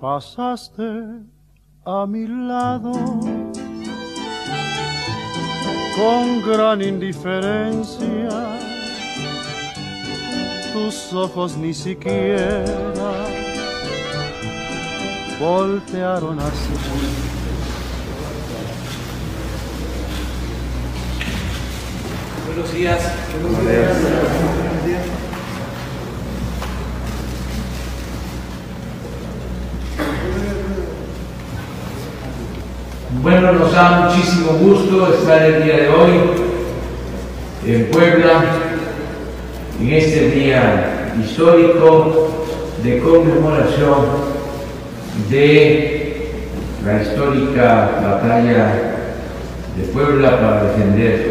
pasaste a mi lado con gran indiferencia. Tus ojos ni siquiera voltearon así. Buenos días. Buenos días. Bueno, nos da muchísimo gusto estar el día de hoy en Puebla, en este día histórico de conmemoración de la histórica batalla de Puebla para defender